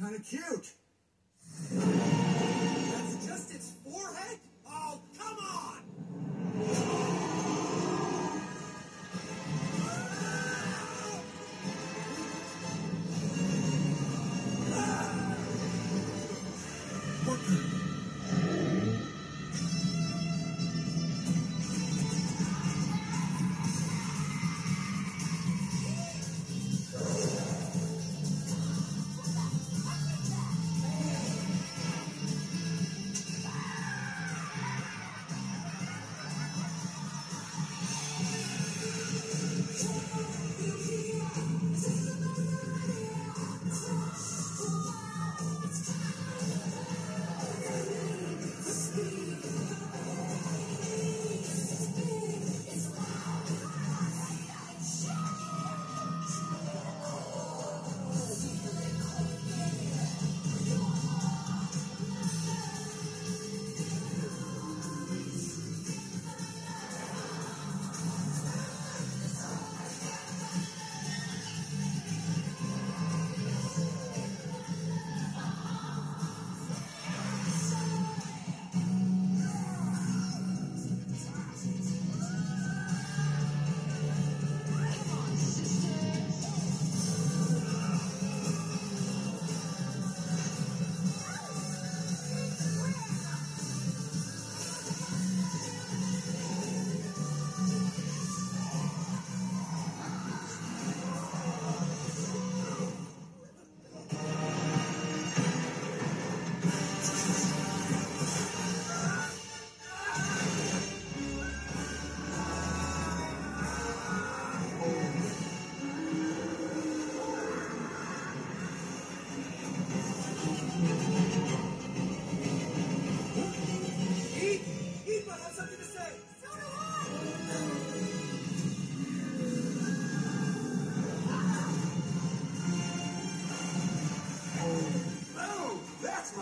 Kinda cute. That's just its forehead?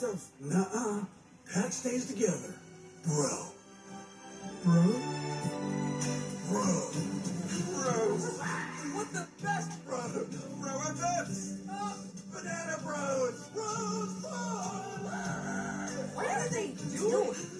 themselves. Nuh-uh. Pack stays together. Bro. Bro? Bro. Bro. What the best brother? Bro, I. Uh, banana bros. Bros. Oh. What are they doing?